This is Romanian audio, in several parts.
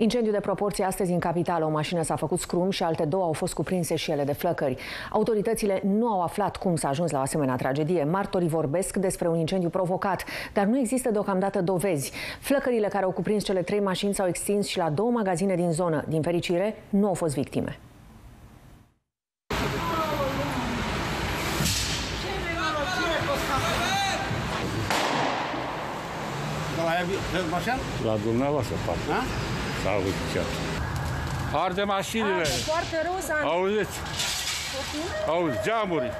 Incendiu de proporție astăzi în capitală. O mașină s-a făcut scrum și alte două au fost cuprinse și ele de flăcări. Autoritățile nu au aflat cum s-a ajuns la o asemenea tragedie. Martorii vorbesc despre un incendiu provocat, dar nu există deocamdată dovezi. Flăcările care au cuprins cele trei mașini s-au extins și la două magazine din zonă. Din fericire, nu au fost victime. La dumneavoastră, parte. Da? S-a uite Arde mașinile. Arde foarte rău s-a... Auziți? Auzi, geamuri.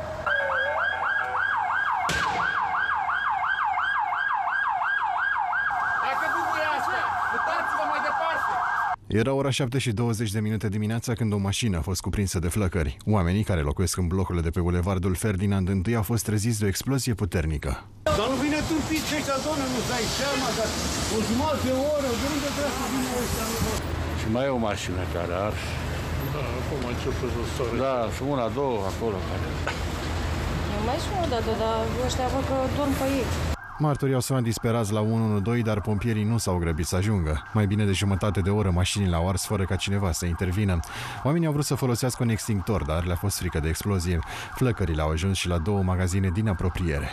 Era ora 7 și 20 de minute dimineața când o mașină a fost cuprinsă de flăcări. Oamenii care locuiesc în blocurile de pe Bulevardul Ferdinand I au fost treziți de o explozie puternică. Dar nu vine tu fiți ăștia, doamne, nu dai seama, dar o jumătate de oră, de unde trebuie să vină ăștia? Și mai e o mașină care ar... Da, acum a început să sară. Da, și una, două acolo care... Mai sunt o dată, dar ăștia văd că dorm pe ei. Martorii au sunat disperați la 112, dar pompierii nu s-au grăbit să ajungă. Mai bine de jumătate de oră mașinile au ars fără ca cineva să intervină. Oamenii au vrut să folosească un extintor, dar le-a fost frică de explozie. Flăcările au ajuns și la două magazine din apropiere.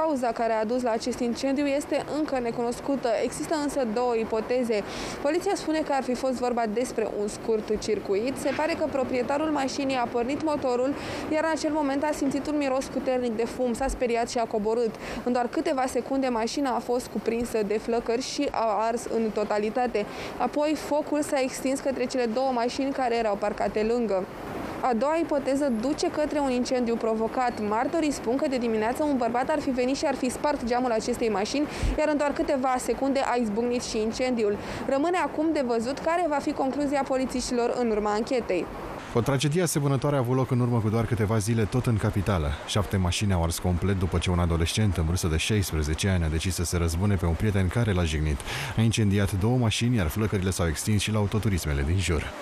Cauza care a dus la acest incendiu este încă necunoscută. Există însă două ipoteze. Poliția spune că ar fi fost vorba despre un scurt circuit. Se pare că proprietarul mașinii a pornit motorul, iar în acel moment a simțit un miros puternic de fum, s-a speriat și a coborât. În doar câteva secunde mașina a fost cuprinsă de flăcări și a ars în totalitate. Apoi focul s-a extins către cele două mașini care erau parcate lângă. A doua ipoteză duce către un incendiu provocat. Martorii spun că de dimineață un bărbat ar fi venit și ar fi spart geamul acestei mașini, iar în doar câteva secunde a izbucnit și incendiul. Rămâne acum de văzut care va fi concluzia polițiștilor în urma anchetei. O tragedie asemănătoare a avut loc în urmă cu doar câteva zile tot în capitală. Șapte mașini au ars complet după ce un adolescent în vârstă de 16 ani a decis să se răzbune pe un prieten care l-a jignit. A incendiat două mașini, iar flăcările s-au extins și la autoturismele din jur.